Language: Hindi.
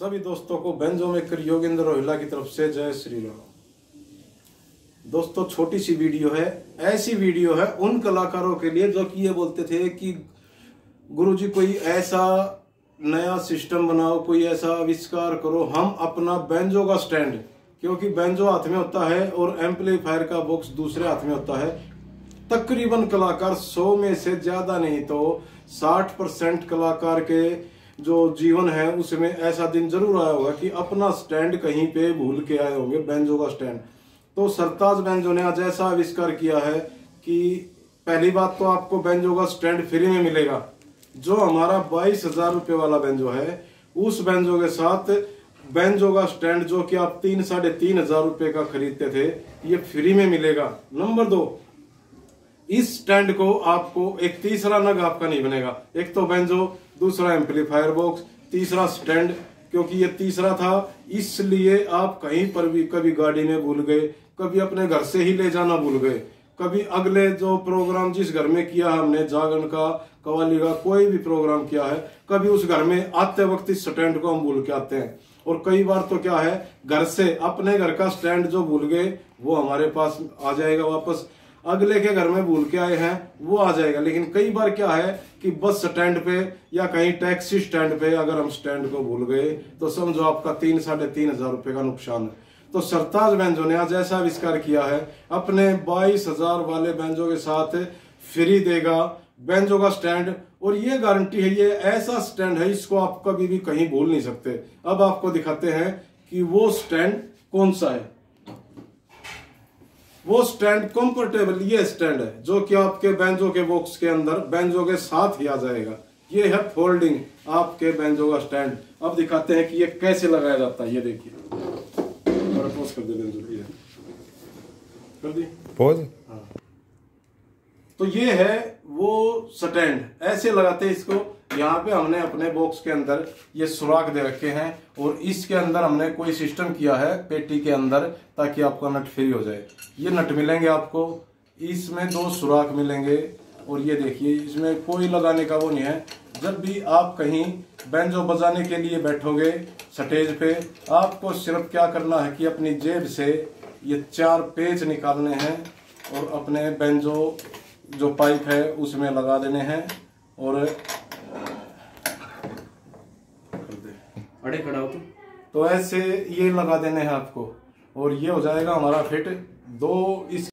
सभी दोस्तों को बेंजो मेकर योगेंद्र रोहिला की तरफ़ से जय श्री राम दोस्तों, छोटी सी वीडियो है, ऐसी वीडियो है उन कलाकारों के लिए जो कि ये बोलते थे कि गुरुजी, कोई ऐसा नया सिस्टम बनाओ, कोई ऐसा आविष्कार करो, हम अपना बेंजो का स्टैंड, क्योंकि बेंजो हाथ में होता है और एम्पलीफायर का बॉक्स दूसरे हाथ में होता है। तकरीबन कलाकार 100 में से ज़्यादा नहीं तो 60 परसेंट कलाकार के जो जीवन है, उसमें ऐसा दिन ज़रूर आया होगा कि अपना स्टैंड कहीं पे भूल के आए होंगे, बेंजो का स्टैंड तो सरताज बेंजो ने आज ऐसा आविष्कार किया है कि पहली बात तो आपको बेंजो का स्टैंड फ्री में मिलेगा। जो हमारा बाईस हज़ार रुपये वाला बेंजो है, उस बेंजो के साथ बेंजो का स्टैंड जो कि आप तीन, साढ़े तीन हज़ार रुपये का खरीदते थे, ये फ्री में मिलेगा। नंबर दो, इस स्टैंड को आपको एक तीसरा नग आपका नहीं बनेगा। एक तो बेंजो दूसरा एम्पलीफायर बॉक्स, तीसरा स्टैंड, क्योंकि ये तीसरा था, इसलिए आप कहीं पर भी कभी गाड़ी में भूल गए, कभी अपने घर से ही ले जाना भूल गए, कभी अगले जो प्रोग्राम जिस घर में किया है हमने, जागरण का कवाली का, कोई भी प्रोग्राम किया है, कभी उस घर में आते वक्त इस स्टैंड को हम भूल के आते हैं। और कई बार तो क्या है, घर से अपने घर का स्टैंड जो भूल गए, वो हमारे पास आ जाएगा वापस। अगले के घर में भूल के आए हैं, वो आ जाएगा। लेकिन कई बार क्या है कि बस स्टैंड पे या कहीं टैक्सी स्टैंड पे अगर हम स्टैंड को भूल गए तो समझो आपका तीन, साढ़े तीन हज़ार रुपए का नुकसान है। तो सरताज बैंजो ने आज ऐसा आविष्कार किया है, अपने बाईस हज़ार वाले बेंजो के साथ फ्री देगा बैंजो का स्टैंड। और ये गारंटी है, ये ऐसा स्टैंड है, इसको आप कभी भी कहीं भूल नहीं सकते। अब आपको दिखाते हैं कि वो स्टैंड कौन सा है। वो स्टैंड कंफर्टेबल ये स्टैंड है जो कि आपके बेंजो के बॉक्स के अंदर बेंजो के साथ ही आ जाएगा। ये है फोल्डिंग आपके बेंजो का स्टैंड अब दिखाते हैं कि ये कैसे लगाया जाता है ये देखिए। कर दे बेंजो कर दी? पोज हाँ। तो ये है वो स्टैंड ऐसे लगाते हैं इसको यहाँ पे हमने अपने बॉक्स के अंदर ये सुराख दे रखे हैं और इसके अंदर हमने कोई सिस्टम किया है पेटी के अंदर ताकि आपका नट फ्री हो जाए। ये नट मिलेंगे आपको। इसमें दो सुराख मिलेंगे और ये देखिए, इसमें कोई लगाने का वो नहीं है। जब भी आप कहीं बैंजो बजाने के लिए बैठोगे स्टेज पे, आपको सिर्फ़ क्या करना है कि अपनी जेब से ये चार पेज निकालने हैं और अपने बैंजो जो पाइप है उसमें लगा देने हैं और अड़े खड़ा हो तो तो ऐसे ये लगा देने हैं आपको, और ये हो जाएगा हमारा फिट दो इस